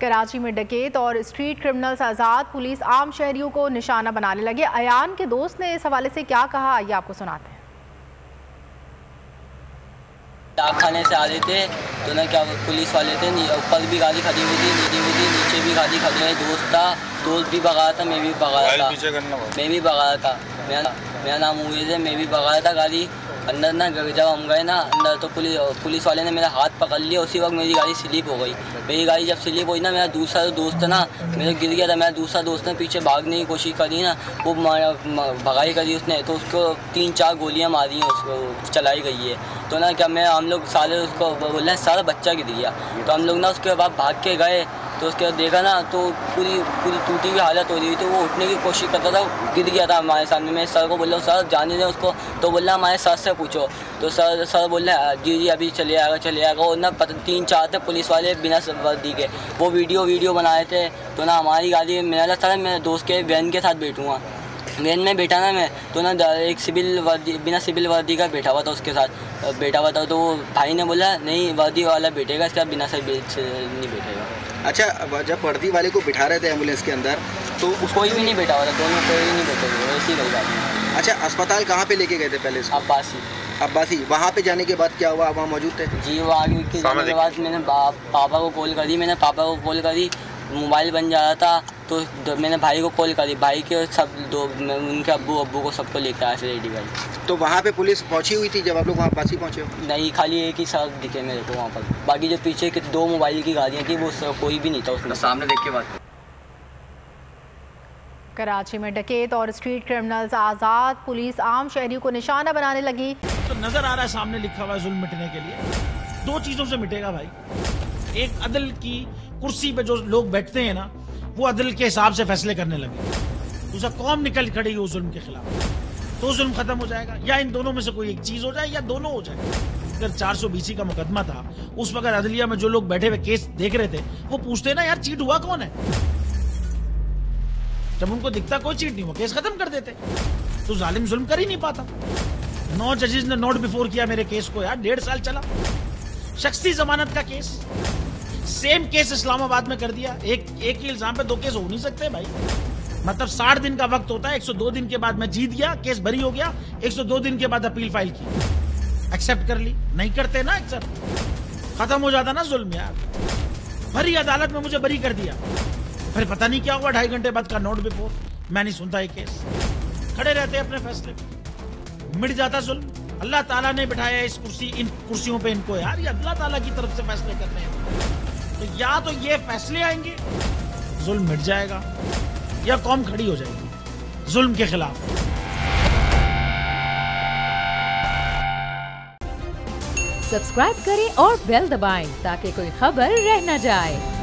कराची में डकैत और स्ट्रीट क्रिमिनल्स आज़ाद पुलिस आम शहरियों को निशाना बनाने लगे। अयान के दोस्त ने इस हवाले से क्या कहा आइए आपको सुनाते हैं। डाक खाने से आ रहे थे तो ना क्या पुलिस वाले थे ऊपर भी गाड़ी खड़ी हुई थी नीचे भी थी नीचे भी गाड़ी खड़ी हुई दोस्त था दोस्त भी भगा था मैं भी भगा था। मैं भी भगा था। मेरा मेरा नाम उवेज है, मैं भी भगा था गाड़ी। अंदर ना जब हम गए ना, अंदर तो पुलिस पुलिस वाले ने मेरा हाथ पकड़ लिया, उसी वक्त मेरी गाड़ी स्लिप हो गई। मेरी गाड़ी जब स्लिप हुई ना, मेरा दूसरा दोस्त ना, मेरे गिर गया था, मेरा दूसरा दोस्त ने पीछे भागने की कोशिश करी ना, वो भगाई करी उसने तो उसको तीन चार गोलियाँ मारी हैं, उसको चलाई गई है। तो ना क्या मैं, हम लोग सारे उसको बोल सारा बच्चा गिर गया। तो हम लोग ना उसके बाद भाग के गए तो उसके बाद देखा ना तो पूरी पूरी टूटी हुई हालत हो रही थी तो वो उठने की कोशिश करता था, गिर गया था हमारे सामने। मैं सर को बोल रहा हूँ, सर, जाने दें उसको। तो बोल रहा, हमारे सर से पूछो। तो सर सर बोल रहे, जी जी, अभी चले आएगा चले आएगा। और ना पता, तीन, चार थे पुलिस वाले बिना वर्दी के। वो वीडियो वीडियो बनाए थे तो ना हमारी गाड़ी मेरा सर मेरे दोस्त के, बहन के साथ बैठूँगा। वैन में बैठा ना मैं तो ना एक सिविल वर्दी बिना सिविल वर्दी का बैठा हुआ था उसके साथ। बैठा हुआ था तो भाई ने बोला नहीं वर्दी वाला बैठेगा इसके बिना सिविल नहीं बैठेगा। अच्छा जब वर्दी वाले को बिठा रहे थे एंबुलेंस के अंदर तो कोई भी नहीं बैठा हुआ था दोनों कोई भी नहीं बैठे हुए ऐसी रही बात। अच्छा अस्पताल कहाँ पे लेके गए थे पहले अब्बासी। अब्बासी वहाँ पे जाने के बाद क्या हुआ? वहाँ मौजूद थे? जी वो आगे के जाने के बाद मैंने पापा को कॉल करी मैंने पापा को कॉल करी मोबाइल बन जा रहा था तो मैंने भाई को कॉल करी। भाई के सब दो उनके अब्बू अब्बू को सबको लेकर आए थे रेडी भाई। तो वहाँ पे पुलिस पहुँची हुई थी जब आप लोग वहाँ पास ही पहुँचे नहीं खाली एक ही सड़क दिखे मेरे को वहाँ पर। बाकी जो पीछे के दो मोबाइल की गाड़ियाँ थी वो कोई भी नहीं था उसमें। सामने देख के बात कराची में डकैत और स्ट्रीट क्रिमिनल्स आज़ाद। पुलिस आम शहरियों को निशाना बनाने लगी। तो नज़र आ रहा है सामने लिखा हुआ जुल्म मिटने के लिए। दो चीज़ों से मिटेगा भाई। एक अदल की कुर्सी पे जो लोग बैठते हैं ना वो अदल के हिसाब से फैसले करने लगे। दूसरा कौम निकल खड़ेगी उस जुल्म के खिलाफ। तो जुल्म खत्म हो जाएगा। या इन दोनों में से कोई एक चीज़ हो जाए या दोनों हो जाए। अगर चार सौ बीसी का मुकदमा था, उस वक्त अदलिया में जो लोग बैठे हुए केस देख रहे थे, वो पूछते ना, यार, चीट हुआ कौन है? जब उनको दिखता कोई चीट नहीं हुआ, केस खत्म कर देते। तो जालिम जुल्म कर ही नहीं पाता। नौ जजेस ने नोट बिफोर किया मेरे केस को, यार, डेढ़ साल चला। शख्सी जमानत का केस। सेम केस इस्लामाबाद में कर दिया। एक एक ही इल्ज़ाम पे दो केस हो नहीं सकते भाई। मतलब साठ दिन का वक्त होता है 102 दिन के बाद मैं जीत गया केस भरी हो गया 102 दिन के बाद अपील फ़ाइल की। एक्सेप्ट कर ली। नहीं करते ना एक्सेप्ट खत्म हो जाता ना जुल्म यार। भरी अदालत में मुझे बरी कर दिया। फिर पता नहीं क्या हुआ, ढाई घंटे बाद का नोट बिफोर मैं नहीं सुनता ये केस खड़े रहते अपने फैसले मिट जाता जुल्म। अल्लाह ताला ने बिठाया इस कुर्सी, इन कुर्सियों पे इनको यार। ये अल्लाह ताला की तरफ़ से फैसले करने हैं। तो या तो ये फैसले आएँगे, जुल्म मिट जाएगा, या कौम खड़ी हो जाएगी, जुल्म के खिलाफ। सब्सक्राइब करें और बेल दबाएँ ताकि कोई खबर रह न जाए।